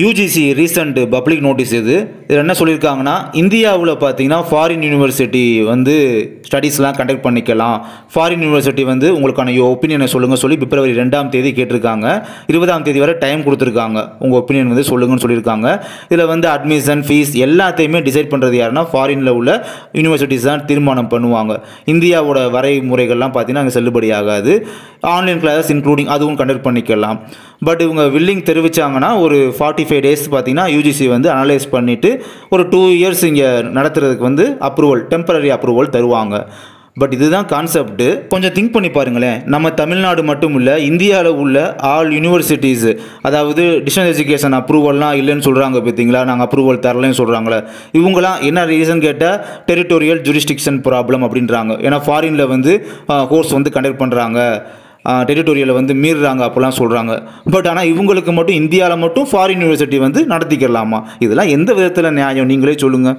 UGC recent public notice இது. இதில் என்ன சொல்லியிருக்காங்கன்னா இந்தியாவில் பார்த்தீங்கன்னா ஃபாரின் யூனிவர்சிட்டி வந்து ஸ்டடீஸ்லாம் கண்டக்ட் பண்ணிக்கலாம். ஃபாரின் யூனிவர்சிட்டி வந்து உங்களுக்கான ஒப்பீனியனை சொல்லுங்கள் சொல்லி பிப்ரவரி ரெண்டாம் தேதி கேட்டிருக்காங்க. இருபதாம் தேதி வரை டைம் கொடுத்துருக்காங்க. உங்கள் ஒப்பீனியன் வந்து சொல்லுங்கன்னு சொல்லியிருக்காங்க. இதில் வந்து அட்மிஷன் ஃபீஸ் எல்லாத்தையுமே டிசைட் பண்ணுறது யாருன்னா ஃபாரினில் உள்ள யூனிவர்சிட்டிஸ் தான் தீர்மானம் பண்ணுவாங்க. இந்தியாவோட வரைமுறைகள்லாம் பார்த்தீங்கன்னா அங்கே செல்லுபடி ஆகாது. ஆன்லைன் கிளாஸஸ் இன்க்ளூடிங் அதுவும் கண்டக்ட் பண்ணிக்கலாம். பட் இவங்க வில்லிங் தெரிவித்தாங்கன்னா ஒரு ஃபார்ட்டி ஃபைவ் டேஸ் பார்த்தீங்கன்னா யூஜிசி வந்து அனலைஸ் பண்ணிவிட்டு ஒரு டூ இயர்ஸ் இங்கே நடத்துறதுக்கு வந்து அப்ரூவல் டெம்பரரி அப்ரூவல் தருவாங்க. பட் இதுதான் கான்செப்ட்டு கொஞ்சம் திங்க் பண்ணி பாருங்களேன். நம்ம தமிழ்நாடு மட்டும் இல்லை இந்தியாவில் உள்ள ஆல் யூனிவர்சிட்டிஸ் அதாவது டிஸ்டன்ஸ் எஜுகேஷன் அப்ரூவல்லாம் இல்லைன்னு சொல்கிறாங்க பார்த்தீங்களா நாங்கள் அப்ரூவல் தரலன்னு சொல்கிறாங்களே இவங்களாம் என்ன ரீசன் கேட்டால் டெரிட்டோரியல் ஜுரிஸ்டிக்ஷன் ப்ராப்ளம் அப்படின்றாங்க. ஏன்னா ஃபாரினில் வந்து கோர்ஸ் வந்து கண்டக்ட் பண்ணுறாங்க டெரிட்டோரியலை வந்து மீறுறாங்க அப்போல்லாம் சொல்கிறாங்க பட் ஆனால் இவங்களுக்கு மட்டும் இந்தியாவில் மட்டும் ஃபாரின் யூனிவர்சிட்டி வந்து நடத்திக்கலாமா? இதெல்லாம் எந்த விதத்தில் நியாயம்? நீங்களே சொல்லுங்கள்